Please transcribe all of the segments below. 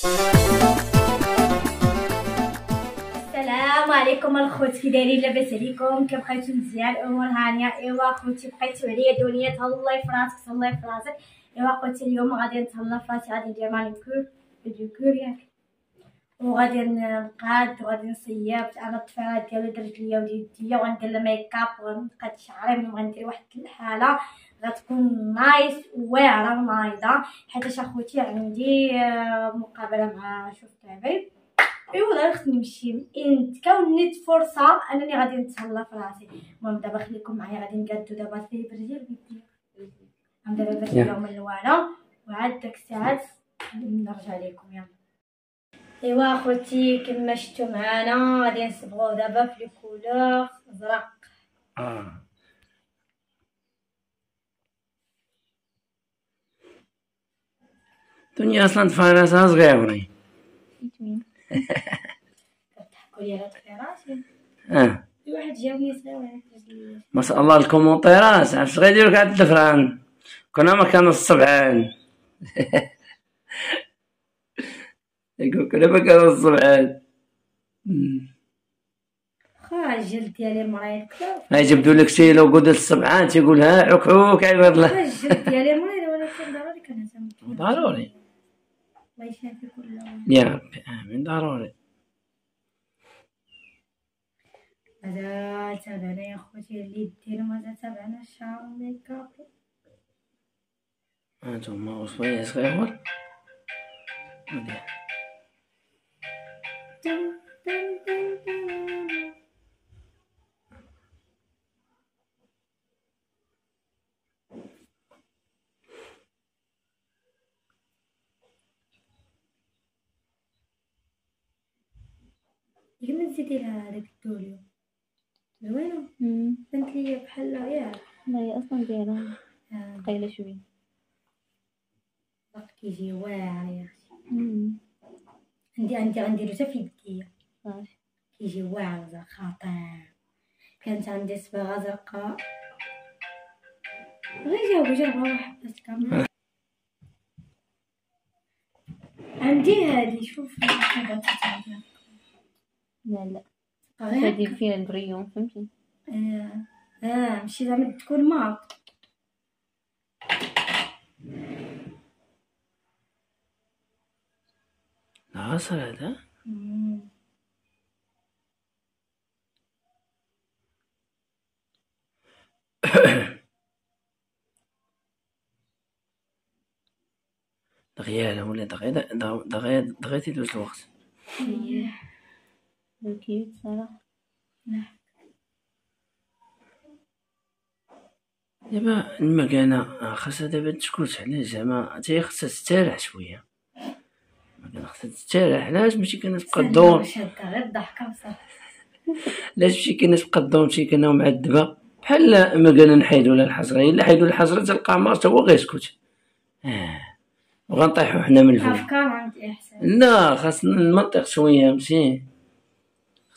السلام عليكم الخوت كي دايرين لاباس عليكم. كي بقيتو مزيان؟ الأمور هانية. إيوا خوتي بقيتو عليا دنيا. تهلاي في راسك تهلاي في راسك إيوا خوتي اليوم غادي نتهلا في راسي غادي ندير manucure pédicure ياك. وغادي نقاد وغادي نصيب أنا الطفيله ديالي درت ليا وليديا. وغندير ميكاب وغنقاد شعري وغندير واحد الحالة. غتكون nice واعرة ونايضه حيت اخوتي عندي آه، مقابلة مع شوف تعبي ايوا دابا خصني نمشي انت كونيت فرصه انني غادي نتهلا في راسي. المهم دابا خليكم معايا غادي نقادو دابا في برجل بيدي دابا درت اليوم اللوانه وعاد داك الساعات نرجع لكم يلا ايوا اخوتي كما شفتوا معانا غادي نصبغوا دابا في الكولور ازرق دنيا أصلا تفارسها صغيورين كتضحكوا لي على طفيراتي آه. واحد جاوني صغير ما شاء الله الكومونتيرات عرفت غيديروا كاع الدفران كنا ما كانوا السبعان يقول كنا ما كانوا السبعان مم. خا الجلد ديالي مريض كلا هاي جبدوا لك شي لو قدر السبعان تيقول ها؟ عك عك عيط له خا الجلد ديالي مريض ولكن ضروري كنهتم ضروري الله يشافي كل يا ربي آمين. ضروري. مازال تابعنا يا خوتي اللي ديروا مازال تابعنا الشعر والميكاب هانتوما وشويه صغيور ودي. كيما نزيدي لها هذاك الدوليو زوينه بنت لي بحال ياك لا هي أصلا دايره آه، ثقيله شوية الضغط كيجي واعر يا أختي. عندي عندي غنديرو حتى في يديا صافي كيجي واعر خطير كانت عندي صباغه زرقاء. غير جاوبو جاوبها حبة الكاميرا عندي هادي شوف. تاعها لا لا. غير تدير فيها البريون فهمتي؟ آه آه ماشي زعما تكون ماط العصر هذا. دغيا ولا دغيا دغيا دغيا تيدوز الوقت. إيه. cute صراحة. دابا المكانة خاصها دابا تسكت علاش زعما حتى هي خاصها تستريح شوية. المكانة خاصها تستريح علاش ماشي كنا تبقى الدور؟ علاش ماشي كنا تبقى الدور ماشي كنا معذبة بحال مكانة نحيدو لها الحجرة إلا حيدو الحجرة تلقى عمار تا هو غيسكت آه. وغنطيحو حنا من الفوق. لا خاصنا المنطق شوية ماشي؟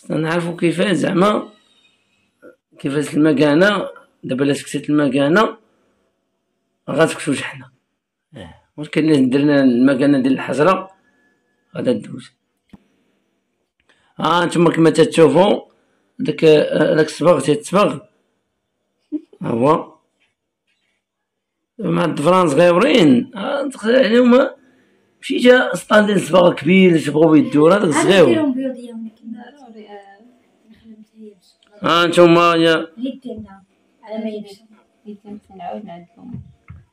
خاصنا نعرفو كيفاش زعما كيفاش المكانة دابا الا سكتت المكانة غتسكتوش حنا آه ولكن الا درنا المكانة ديال الحجرة؟ غادا دوز ها انتما كما تتشوفوا داك داك الصباغ تيتصبغ ها هو. مع الضفران صغيورين عليهم ماشي جا ستاندين صباغ كبير تبغوا يدور هذاك الصغيور انتما يا على ما يبس يتم نعاود نعدلهم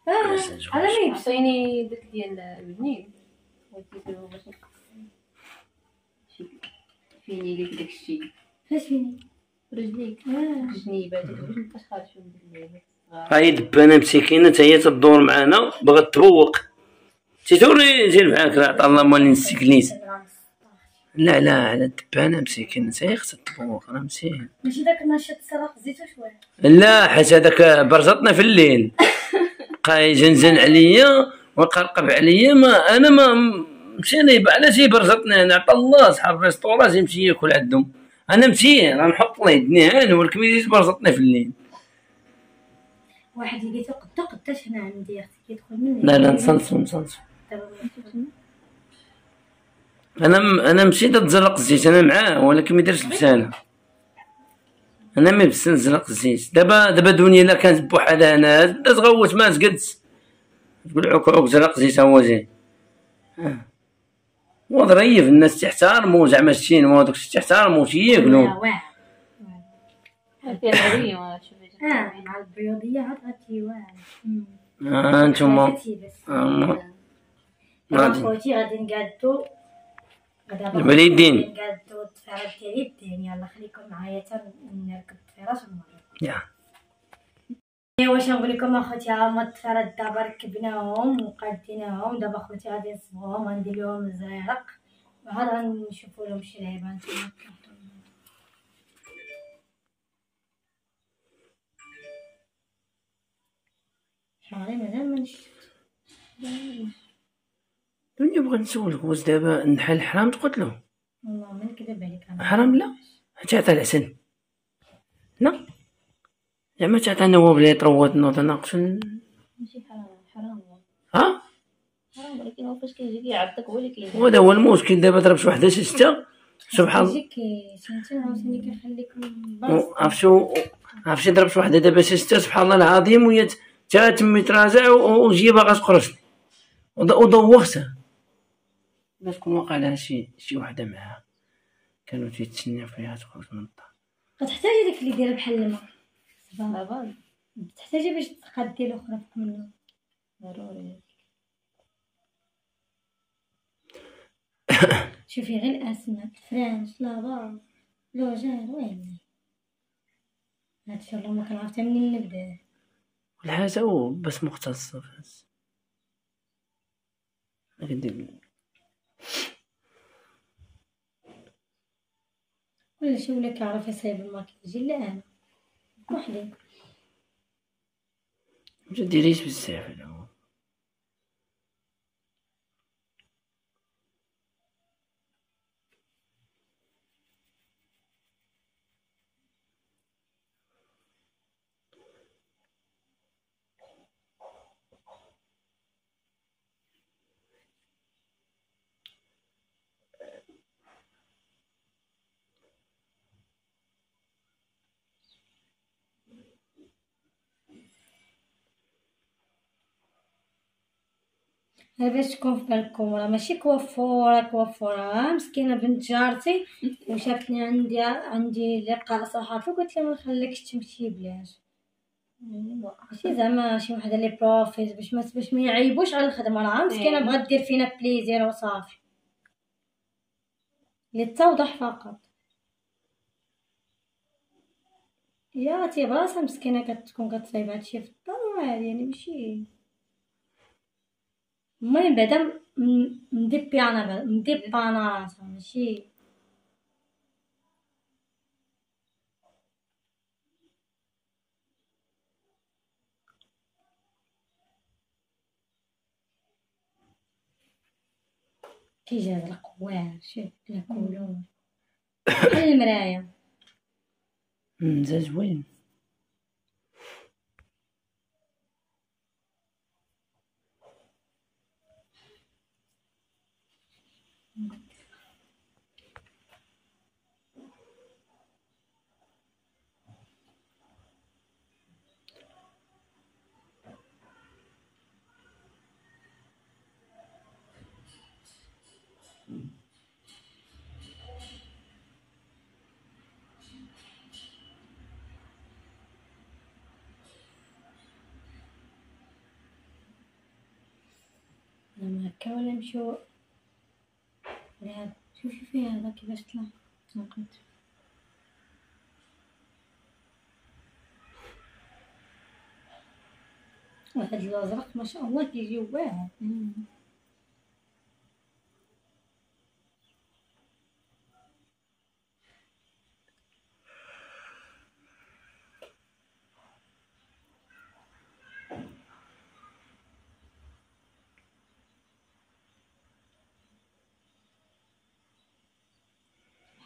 آه، على ما عطيني داك ديال البنين. وديتو باش شي- فيني ليك داكشي فاش فيني؟ رجليك آه. باش صغار. هاي دبانة مسكينة هي تدور معانا بغات تبوق. تيتوري زين معاك راه عطا الله مالين السكليت لا لا على الدبانه مسكينه تا هي خصها تبوق راه مسكين. ماشي داك النشاط الصراخ زيتو شوية. لا حيت هذاك برزطنا في الليل. بقى يزنزن عليا ويقرقب عليا ما أنا ما مشينا يبقى علاش يبرزطني أنا عطا الله صحاب الريستوران يمشي ياكل عندهم. أنا مشي راه نحط له يدني هاني ولكن يجي برزطني في الليل. واحد لقيتو قدا قداش هنا عندي أختي كيدخل مني؟ لا لا نصنصو نصنصو. أنا م... أنا مشيت تزرق الزيت أنا معاه ولكن ما يديرش لسانه. أنا ما بس نزرق الزيت. دابا دابا دنيا الا كانت بوحدها هنا دا تغوت ما تقدس تقول عوك عوك زرق زيت هو زين. آه. وظريف الناس تحترمو زعما الشين ودوك تحترمو شي ياكلو واعر فيها الهوية ما شوفي آه آه آه، ما- غادي. خوتي غادي نقادو. الوالدين. نقادو الطفيرات ديالي الدين يلا خليكم معايا حتى نركب يا. واش نقول لكم أخوتي هما الطفيرات دابا ركبناهم وقاديناهم دابا أخوتي غادي نصبغوهم غندير لهم الزريرق وعاد غنشوفو لهم شي لعيبة نتوما شعري مازال ما نشفت دنيا بغيت نسولك واش دابا النحل حرام تقتلو والله ما نكذب عليك أنا. حرام لا. تعطى العسل. لا زعما تعطى نواب لي طروات نوض. ناقص ماشي حرام حرام هو. ها؟ حرام ولكن هو فاش كيجي كيعضك هو اللي كيدير وهذا هو المشكل. دابا ضرب شي وحده شي ستة سبحان الله عرفتي ضرب شي وحده دابا شي ستة سبحان الله العظيم. وهي تا تمي تراجع و- وجي باغا تقرصني وض- ودوختها باش تكون واقع لها شي شي وحدة معاها. كانوا تيتسناو فيها تخرج من الدار. كتحتاجي داك اللي داير بحال الماء؟ دابا تحتاجي باش تقادي الاخرى فوق منه ضروري. شوفي غير الأسماك فرانش لابا لوجان وين؟ هادشي والله ما كنعرف حتى منين نبدأ. والحاجة هو بس مختص بس. ما كندير ولا شي ولا كيعرف يصايب الماكياج إلا أنا. وحدي. ما ديريش بزاف هذا ها باش تكون في بالكم راه ماشي كوافورة كوافورة مسكينة بنت جارتي. وشافتني عندي عندي لقاء صحفي قلت لها ما نخليكش تمشي بلاش. ماشي زعما شي وحدة لي بروفيت باش ما باش ما يعيبوش على الخدمة راه مسكينة إيه. بغات دير فينا plaisir وصافي. للتوضح فقط. يا تي براسها مسكينة كتكون كتصايب هادشي في الدار يعني ماشي. المهم بعدا مدبي أنا مدبي أنا ماشي كي جا هاد القوار شوف لا كولور بحال المرايا؟ زوين نمشيو لهاد شوفي فيها هذا كيفاش طلع تنقيت وهاد الأزرق ما شاء الله كيجي واعر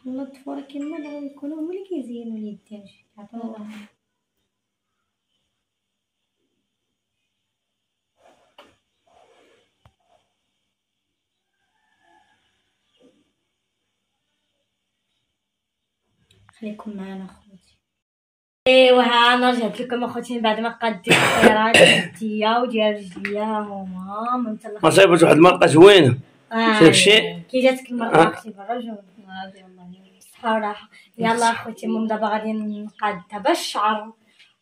نظفوا راه كيما بغاو يكونوا هما اللي كيزينوا اليدين الله خليكم معنا خوتي. ايوا ها أنا رجعت لكم أخوتي من بعد ما قديت الطيران ديالي وديال رجليا ها هما من تلقى ما صايبت واحد المرقة زوينة. آه، شفتي كي جاتك المرقة آه. أختي برا صراحة يلا أخوتي المهم دابا غادي نقاد دابا الشعر.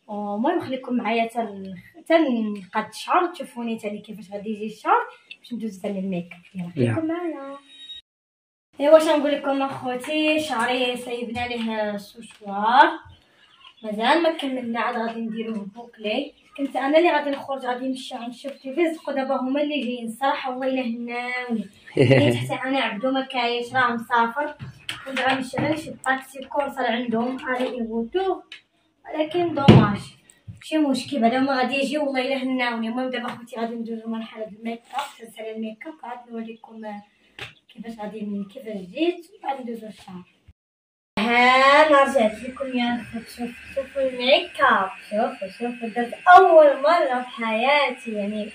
المهم خليكم معايا تن تنقاد الشعر تشوفوني تاني كيفاش غادي يجي الشعر باش ندوز تاني ال make up يلا خليكم معايا. إيوا واش نقول لكم أخوتي؟ شعري سايبنا ليه السوشوار. مازال ما كملنا عاد غادي نديروه bouclé. كنت أنا اللي غادي نخرج غادي نمشي غنشوف كيفاش دابا هما اللي جايين. الصراحه والله إلا هناوني. حتى أنا عبدو ما كاينش راه مسافر غنمشي غير شي طاكسي عندهم على ايغوتو ولكن dommage ماشي مشكل بعدا هما غادي يجيو والله إلا هناوني المهم دابا خوتي غادي ندوزو مرحلة ال make up تنسى ال make up عاد نوريكم كيفاش غادي كيفاش جيت وبعد ندوزو الشعر ها أنا رجعت لكم يا خوت شوف شوفوا ال make up. شوفوا شوفوا درت أول مرة في حياتي يعني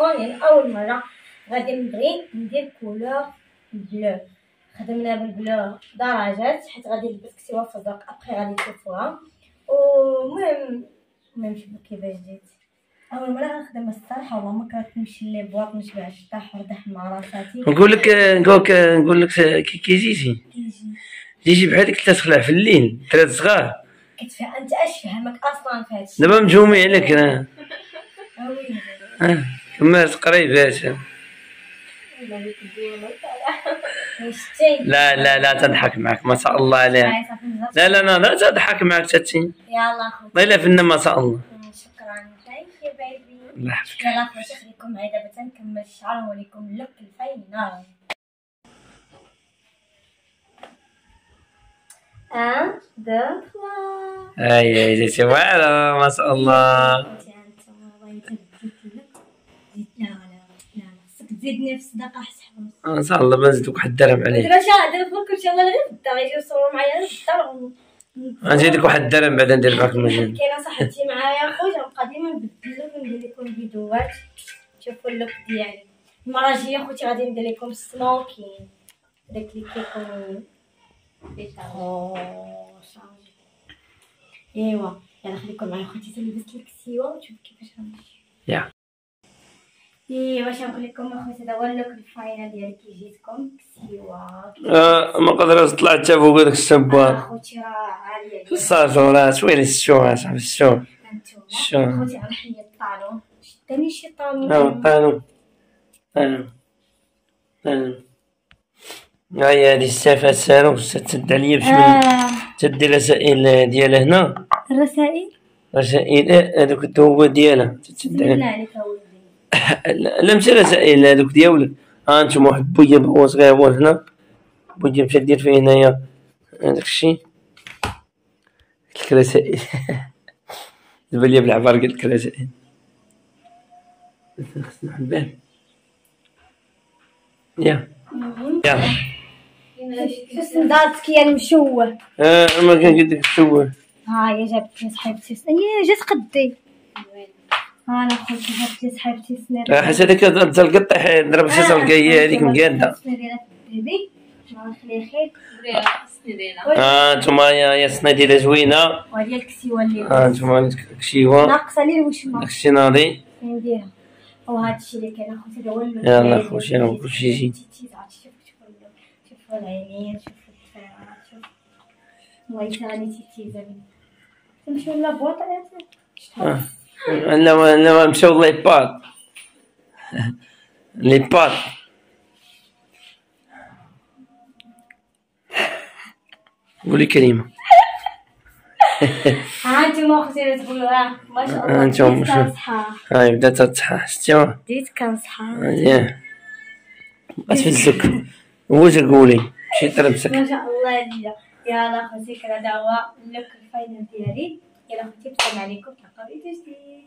أوني أول مرة. غادي نبغي ندير كولور بلو خدمنا بالبلو درجات حيت غادي نلبس كسوه في الزرق ابخي غادي تشوفوها. ومهم المهم شوفوا كيفاش جيت. أول مرة غنخدم الصراحة والله ما كانت نمشي لي بواط نشبع الشطاح وردح مع راساتي. نقول لك نقول لك نقول لك كي كي جيتي؟ كيجي. جيتي بحالك تخلع في الليل ثلاث صغار. كتفهم أنت أش فهمك أصلا في هادشي؟ دابا مجومي عليك وي آه، كملت قريبات. شتي لا لا لا تضحك معك ما شاء الله عليها. لا لا لا لا تضحك معك تاتي يلا خوتي والله إلا فنان ما شاء الله. شكرا. thank you baby الله يحفظك. يلا خوتي خليكم معايا دابا تنكمل الشعر ونوريكم ال look ال final ان دو اي اي جيتي واعره ما شاء الله. خوتي تزيدني في الصداقة حسحبهم ما شاء الله بنزيدك واحد الدرهم عليه دابا شا دابا فوق إن شاء الله غير الدار يجيو يصوروا معايا الدار غنزيدك واحد الدرهم بعد ندير معاك المجال كاينة صاحبتي معايا خويا قديما نبدل وندير لكم فيديوهات. تشوفوا اللوك ديالي. المرة الجاية خوتي غادي ندير لكم سموكين داك اللي كيكون. إيوا يلا خليكم معايا. خوتي تلبس لك السيوه وتشوف كيفاش غنمشي يا. ايوا واش نقول لكم اخوتي هذا هو اللوك الفاينل ديال كي جيتكم سيوه آه، ما قدرت طلع حتى فوق هذاك السبار اخوتي راه عالية في الصاجورات شوية الشو صاحبي الشو أنتوما. شو؟ خوتي غنحيد الطالون. شداني شي طالون؟ آه طالو طالو طالو هاي هادي السافة سالو تسد عليا باش من آه. تدي الرسائل ديالها هنا. الرسائل؟ رسائل هذوك الدوبة ديالها تسد عليها. ماشي رسائل هذوك ديالك ها أنتم واحد بويا هو صغير هو هنا بويا مشى دير فيه هنايا هذاك الشيء قلت لك دابا ليا بالعبار قلت لك رسائل خصنا نحبها يا. يا. شو صنداتك يا المشوه. آه ما كان قلت لك ها هي جابت صاحبتي. هي جات قدي. أنا خوتي جابت لي صاحبتي سنير آه، حيت هذاك انت القطع ضرب شي صلقه هي هذيك مقاده آه أنتم يا ديالها زوينه وهذه الكسيوه اللي آه أنتم كشيوه ناقصه لي الوشمه داك الشيء ناضي نديرها وهذا الشيء اللي كاين اخوتي هذا هو يلا. خوتي، يلا كلشي يجي. شوفوا شوفوا. شوفوا العينين شوفوا الضفيرات شوف الله تيتي زين تمشيو لابواط لا لا مشاو لي بات. لي بات. قولي كلمة. ها أنتم أختي تقولوا ها ما شاء الله. أنتم. كنصحى هاي بدات تصحى. شتيوا بديت كنصحى مزيان بغات في الزك واش قولي. مشي تلبسك ما شاء الله يلا أختي كذا دعوة. لك الفاينل ديالي. يلا أختي بسلام عليكم تلقاو فيديو جديد